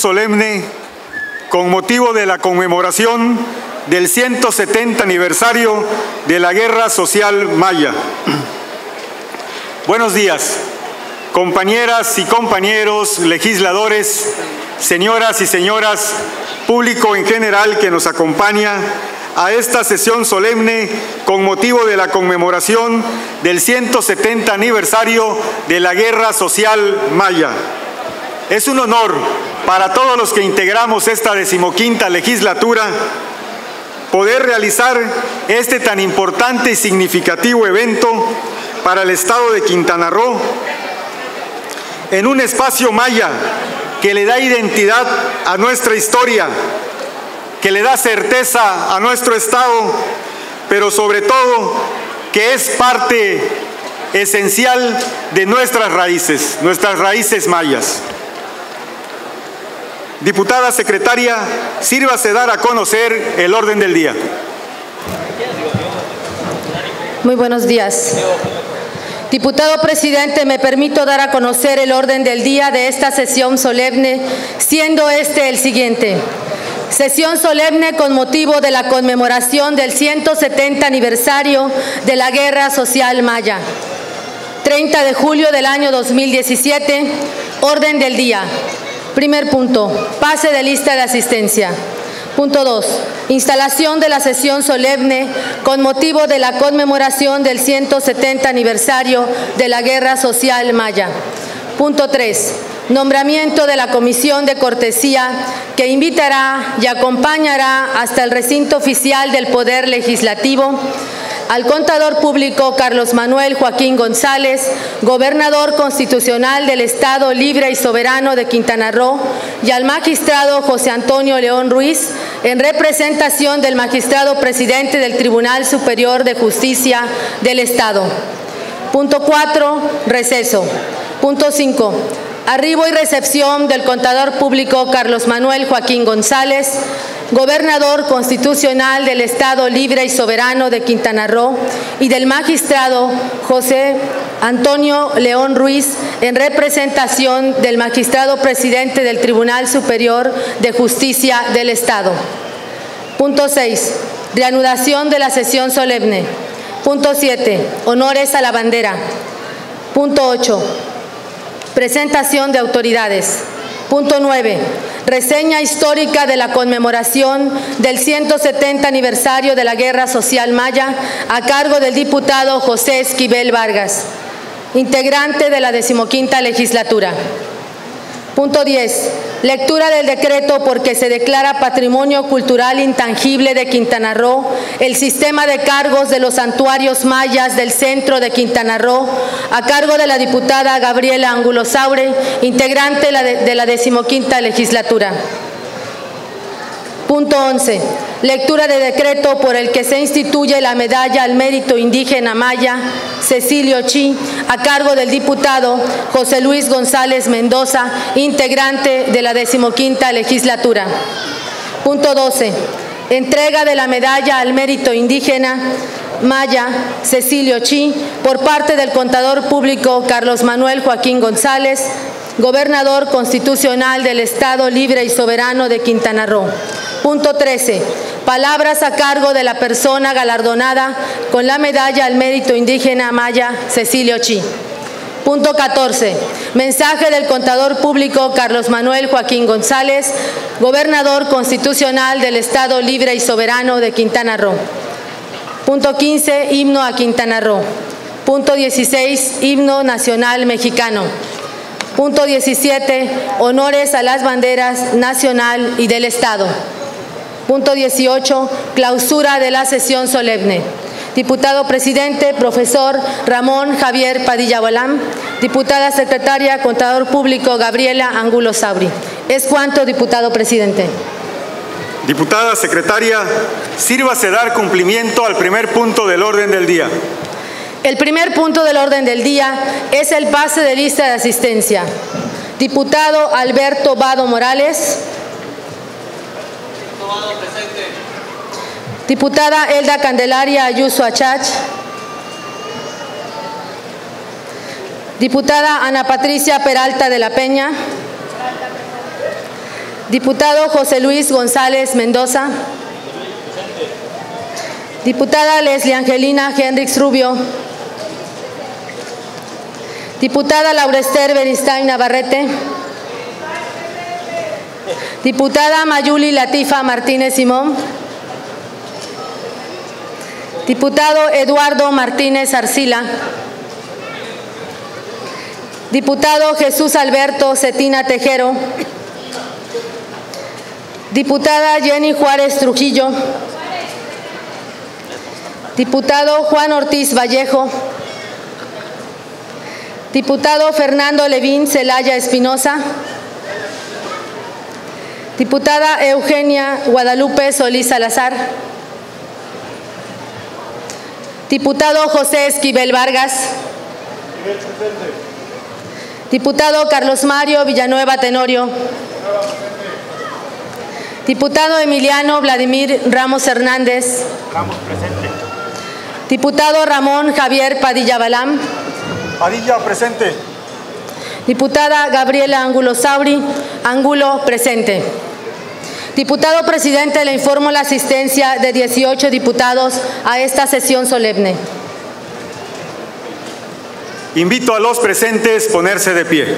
solemne con motivo de la conmemoración del 170 aniversario de la Guerra Social Maya. Buenos días, compañeras y compañeros, legisladores, señoras y señoras, público en general que nos acompaña a esta sesión solemne con motivo de la conmemoración del 170 aniversario de la Guerra Social Maya. Es un honor para todos los que integramos esta decimoquinta legislatura poder realizar este tan importante y significativo evento para el Estado de Quintana Roo en un espacio maya que le da identidad a nuestra historia, que le da certeza a nuestro Estado, pero sobre todo que es parte esencial de nuestras raíces, nuestras raíces mayas. Diputada secretaria, sírvase dar a conocer el orden del día. Muy buenos días. Diputado presidente, me permito dar a conocer el orden del día de esta sesión solemne, siendo este el siguiente. Sesión solemne con motivo de la conmemoración del 170 aniversario de la Guerra Social Maya. 30 de julio del año 2017, orden del día. Primer punto, pase de lista de asistencia. Punto 2. Instalación de la sesión solemne con motivo de la conmemoración del 170 aniversario de la Guerra Social Maya. Punto 3. Nombramiento de la Comisión de Cortesía que invitará y acompañará hasta el recinto oficial del Poder Legislativo al contador público Carlos Manuel Joaquín González, gobernador constitucional del Estado libre y soberano de Quintana Roo, y al magistrado José Antonio León Ruiz, en representación del magistrado presidente del Tribunal Superior de Justicia del Estado. Punto 4. Receso. Punto 5. Arribo y recepción del contador público Carlos Manuel Joaquín González, gobernador constitucional del Estado libre y soberano de Quintana Roo, y del magistrado José Antonio León Ruiz, en representación del magistrado presidente del Tribunal Superior de Justicia del Estado. Punto 6. Reanudación de la sesión solemne. Punto 7. Honores a la bandera. Punto 8. Presentación de autoridades. Punto 9. Reseña histórica de la conmemoración del 170 aniversario de la Guerra Social Maya a cargo del diputado José Esquivel Vargas, integrante de la decimoquinta legislatura. Punto 10. Lectura del decreto porque se declara Patrimonio Cultural Intangible de Quintana Roo el sistema de cargos de los santuarios mayas del centro de Quintana Roo a cargo de la diputada Gabriela Angulosaure, integrante de la, de la decimoquinta legislatura. Punto 11. Lectura de decreto por el que se instituye la medalla al mérito indígena maya Cecilio Chi a cargo del diputado José Luis González Mendoza, integrante de la decimoquinta legislatura. Punto 12. Entrega de la medalla al mérito indígena Maya Cecilio Chi por parte del contador público Carlos Manuel Joaquín González, gobernador constitucional del Estado libre y soberano de Quintana Roo. Punto 13. Palabras a cargo de la persona galardonada con la medalla al mérito indígena maya Cecilio Chi. Punto 14. Mensaje del contador público Carlos Manuel Joaquín González, gobernador constitucional del Estado libre y soberano de Quintana Roo. Punto 15. Himno a Quintana Roo. Punto 16. Himno nacional mexicano. Punto 17. Honores a las banderas nacional y del Estado. Punto 18. Clausura de la sesión solemne. Diputado presidente, profesor Ramón Javier Padilla Balam. Diputada secretaria, contador público Gabriela Angulo Sabri. Es cuanto, diputado presidente. Diputada secretaria, sírvase dar cumplimiento al primer punto del orden del día. El primer punto del orden del día es el pase de lista de asistencia. Diputado Alberto Vado Morales. Diputada Elda Candelaria Ayuso Achach. Diputada Ana Patricia Peralta de la Peña. Diputado José Luis González Mendoza. Diputada Leslie Angelina Henrix Rubio. Diputada Laura Esther Beristain Navarrete. Diputada Mayuli Latifa Martínez Simón. Diputado Eduardo Martínez Arcila. Diputado Jesús Alberto Cetina Tejero. Diputada Jenny Juárez Trujillo. Diputado Juan Ortiz Vallejo. Diputado Fernando Levín Celaya Espinosa. Diputada Eugenia Guadalupe Solís Salazar. Diputado José Esquivel Vargas. Diputado Carlos Mario Villanueva Tenorio. Diputado Emiliano Vladimir Ramos Hernández. Ramos presente. Diputado Ramón Javier Padilla Balam. Padilla presente. Diputada Gabriela Angulo Sauri. Angulo presente. Diputado presidente, le informo la asistencia de 18 diputados a esta sesión solemne. Invito a los presentes a ponerse de pie.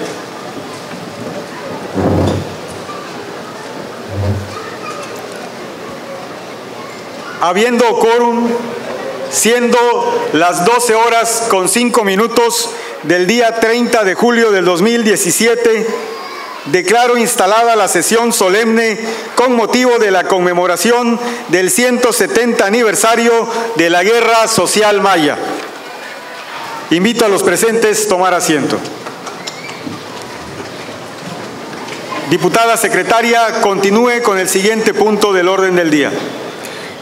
Habiendo quórum, siendo las 12 horas con 5 minutos del día 30 de julio del 2017, declaro instalada la sesión solemne con motivo de la conmemoración del 170 aniversario de la Guerra Social Maya. Invito a los presentes a tomar asiento. Diputada secretaria, continúe con el siguiente punto del orden del día.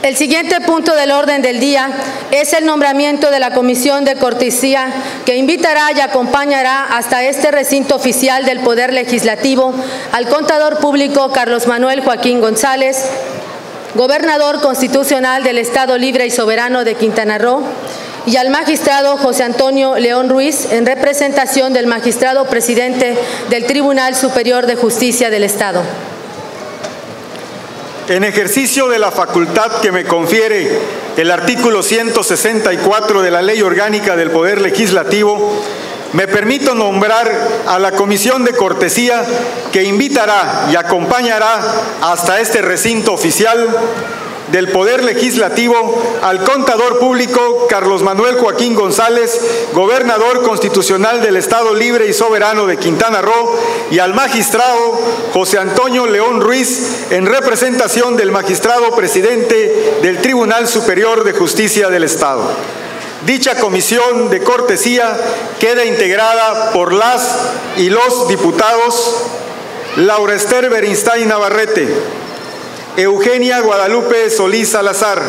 El siguiente punto del orden del día es el nombramiento de la Comisión de Cortesía que invitará y acompañará hasta este recinto oficial del Poder Legislativo al contador público Carlos Manuel Joaquín González, gobernador constitucional del Estado Libre y Soberano de Quintana Roo, y al magistrado José Antonio León Ruiz en representación del magistrado presidente del Tribunal Superior de Justicia del Estado. En ejercicio de la facultad que me confiere el artículo 164 de la Ley Orgánica del Poder Legislativo, me permito nombrar a la Comisión de Cortesía que invitará y acompañará hasta este recinto oficial del Poder Legislativo al contador público Carlos Manuel Joaquín González, gobernador constitucional del Estado Libre y Soberano de Quintana Roo, y al magistrado José Antonio León Ruiz, en representación del magistrado presidente del Tribunal Superior de Justicia del Estado. Dicha comisión de cortesía queda integrada por las y los diputados Laura Esther Berinstein Navarrete, Eugenia Guadalupe Solís Salazar,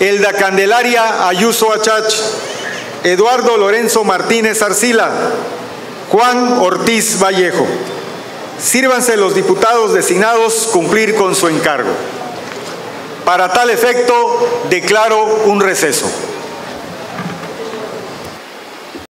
Elda Candelaria Ayuso Achach, Eduardo Lorenzo Martínez Arcila, Juan Ortiz Vallejo. Sírvanse los diputados designados cumplir con su encargo. Para tal efecto, declaro un receso.